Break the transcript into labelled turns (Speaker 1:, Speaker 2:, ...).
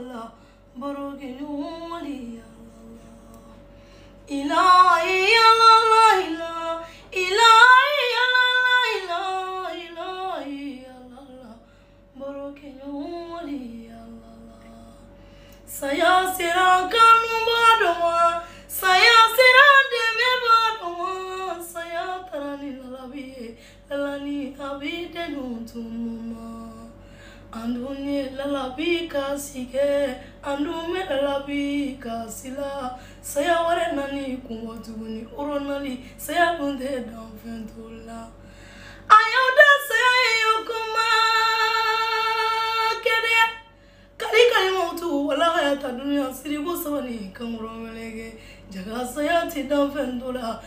Speaker 1: Allah Baro geliyor Allah İlahi Allah ilah İlahi Allah ilah İlahi Allah Baro geliyor Allah Saya serakan mubadoa Saya seran deme badoa Saya tarani lalabi Lalani abide nutumuma Andunye lalabi kasike, andume lalabi kasila Saya ware nani kumwa tuguni uronali, saya bunde danfen tula Ayoda saya yokuma kede. Kali kali mautu wala haya tadunya sirigo sabani kamuro melege. Jaga saya ti danfen tula